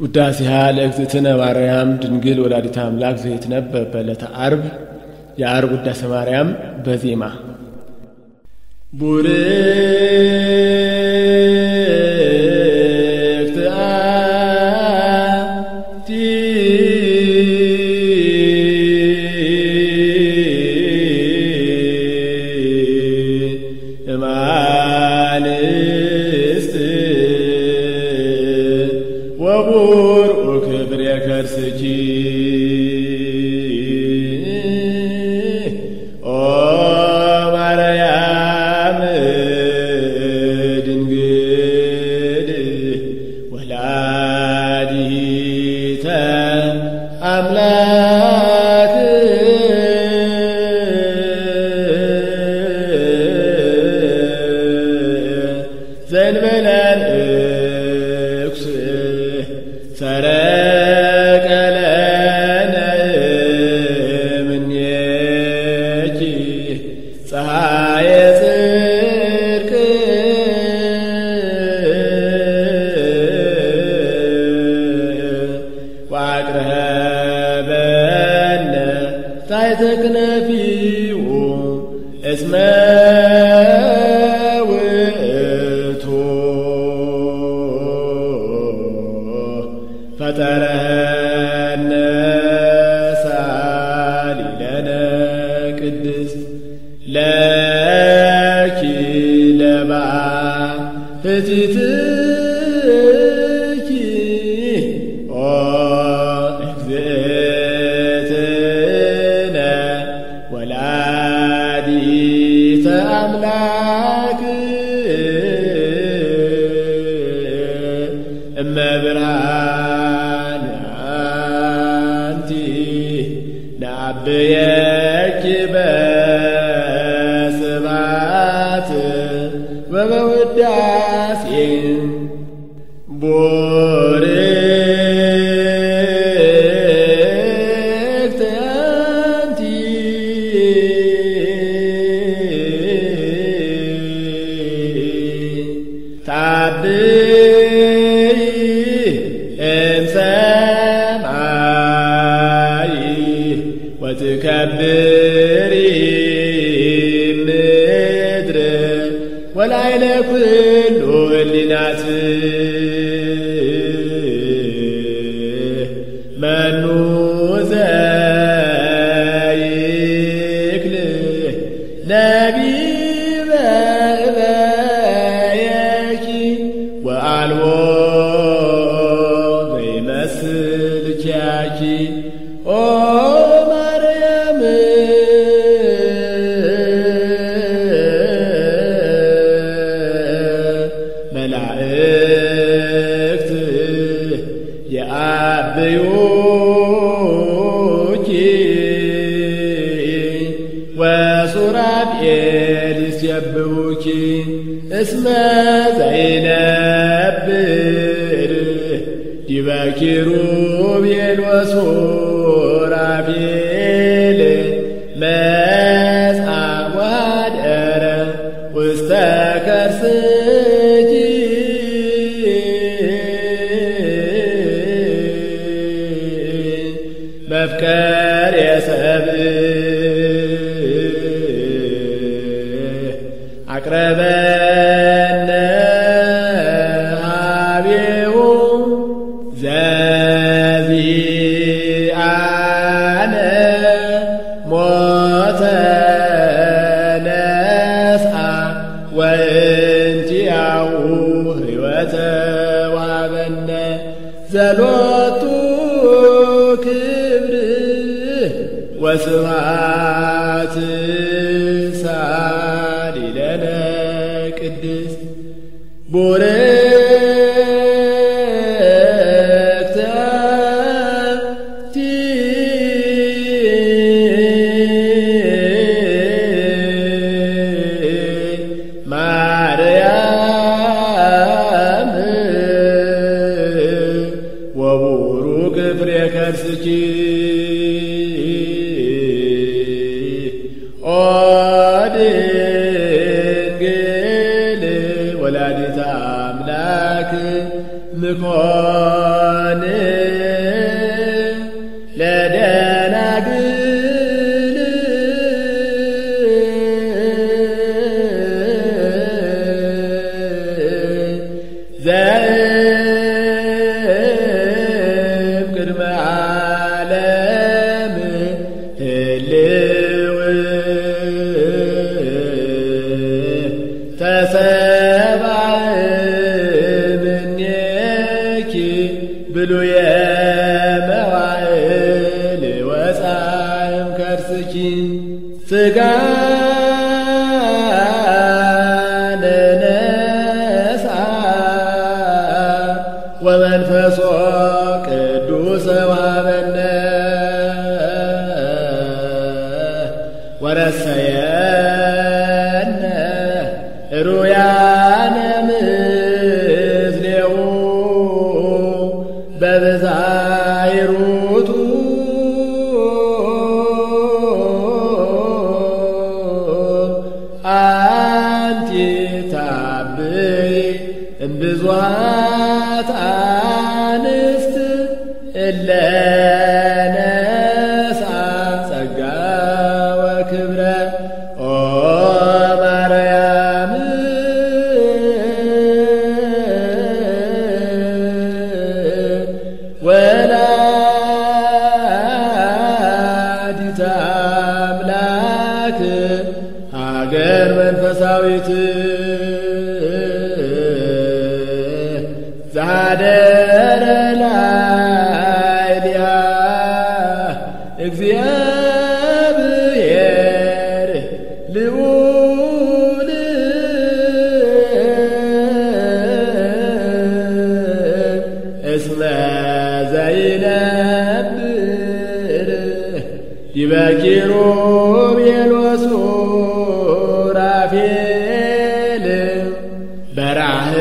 ውዳሴሃ ለእግዝእትነ ማርያም ድንግል ወላዲተ አምላክ ዘይትነበብ በዕለተ ዓርብ። የዓርብ ውዳሴ ማርያም በዜማ። ቡሬ ve ابي سماي وتكبري مدر ولا إلى كل Rashi ወተዋበነ ዘሎቱ ክብርህ ወስብሐት ሳሊለነ ቅድስት። ቡረ vrea ca să.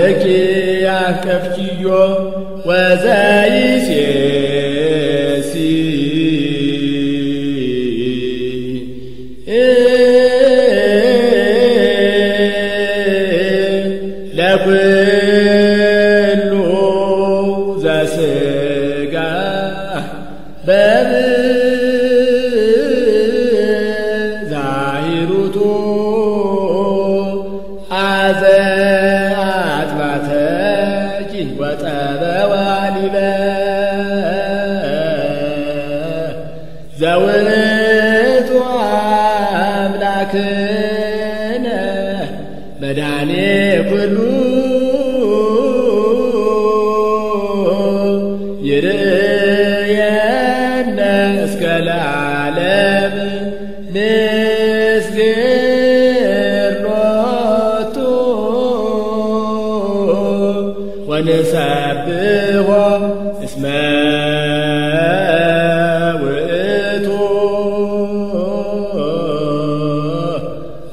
መልኬ አከፍኪዮ ወዘይሴሲ ለኩ ውእቱ አምላክነ መድኃኔ ኩሉ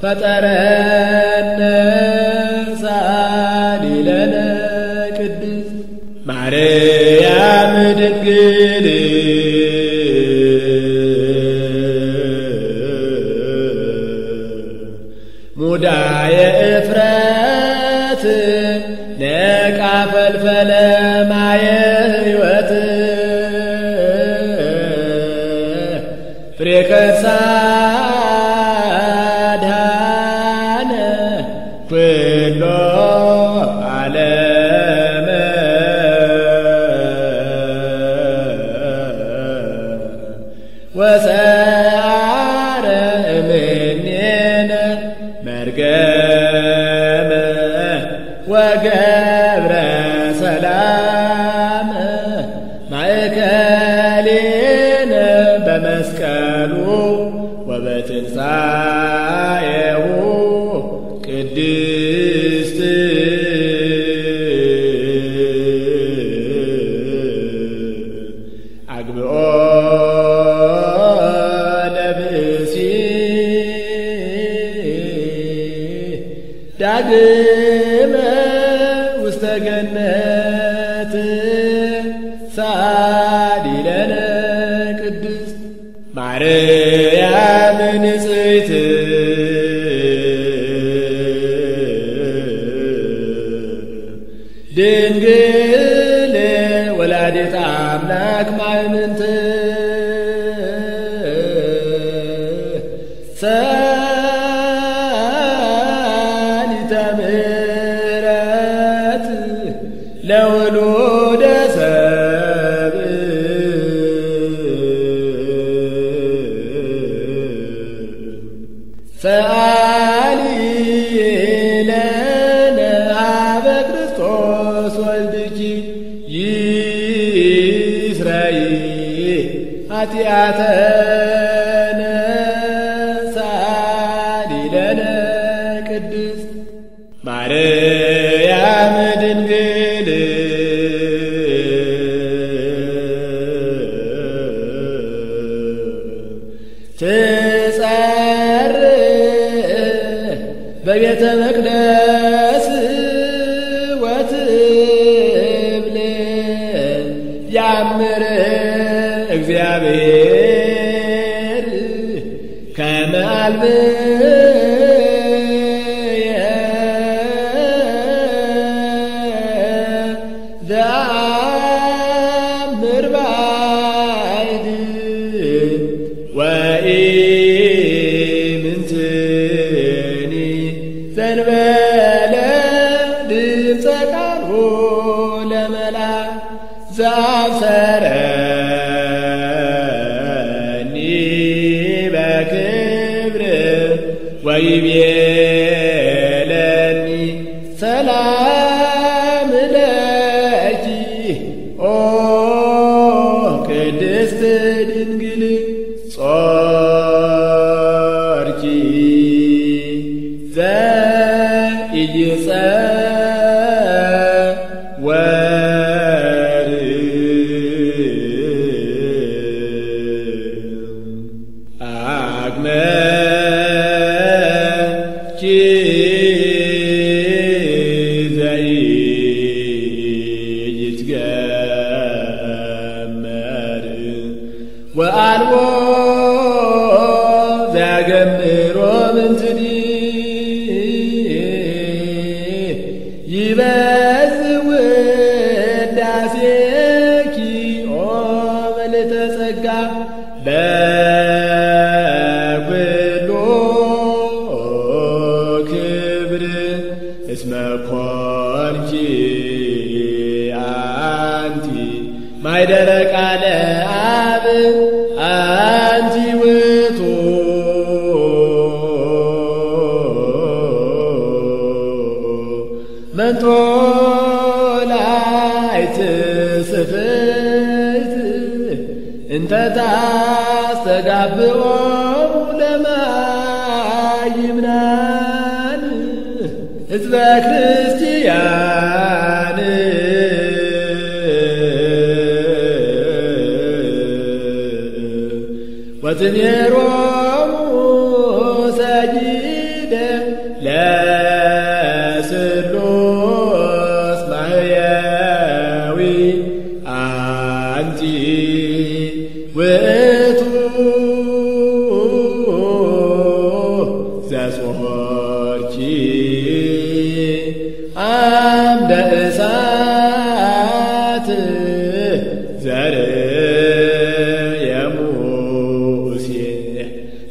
ፈጠረነ ሳሊለነ ቅድስት ማርያም ድንግል Happy. በቤተ መቅደስ ወትብል ያምር እግዚአብሔር ከመ አልብየ ጸጋ በኩሉ ክብር እስመ ኮንኪ አንቲ ማይደረ አብ እንተ ታስተጋብኦ ለማይምናን ሕዝበ ክርስቲያን። ወትሜሮሙ እሳት ዘርየ ሙሴ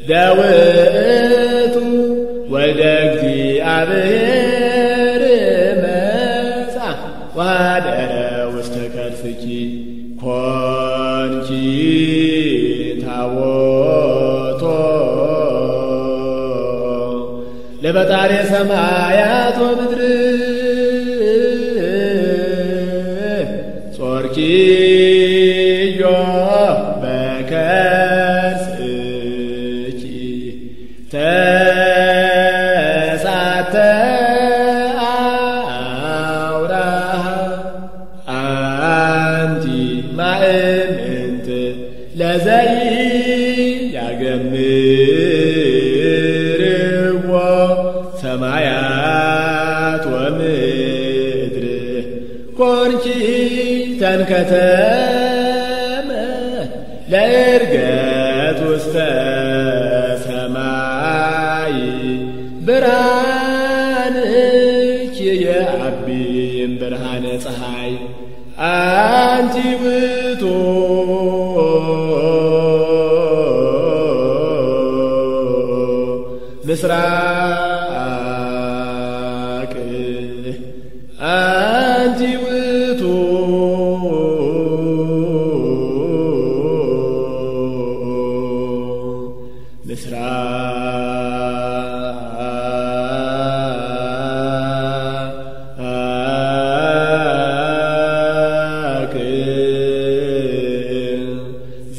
ዘውእቱ ወልደ እግዚአብሔር መጻ ወኀደረ ውስተ ከርሥኪ ኮንኪ ታቦቶ ለፈጣሪ ሰማያት ذلك ብርሃንኪ የአቢም ብርሃነ ፀሐይ አንቲ ውእቱ ምስራቅ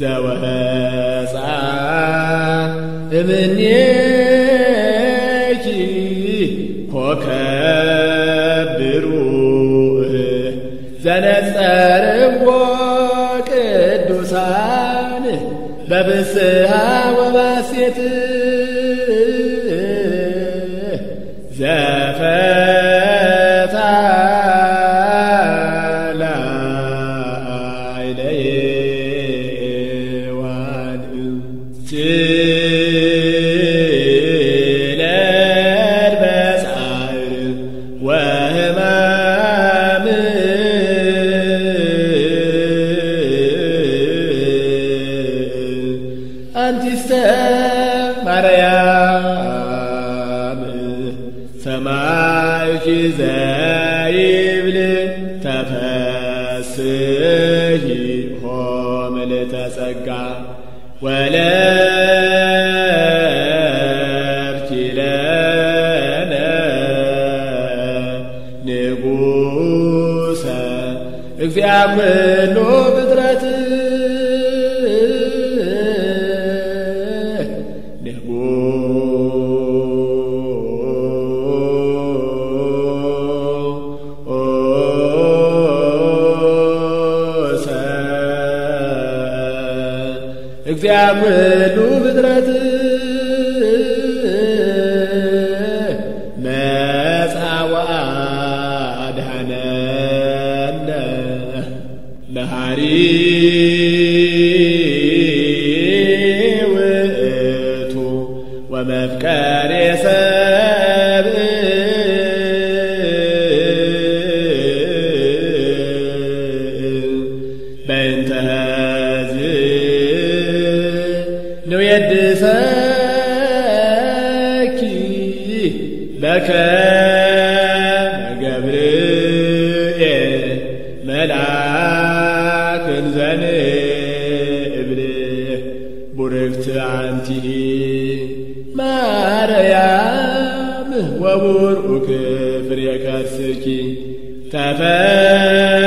ዘወፃ እምኔኪ ኮከብሩ። ብሩእ ዘነጸርዎ ቅዱሳን በብስሃ ወባሴት እግዚአ ምሉ ብድረት እግዚአ ምሉ ብድረት ومبكى فريا كارسكي تفاعل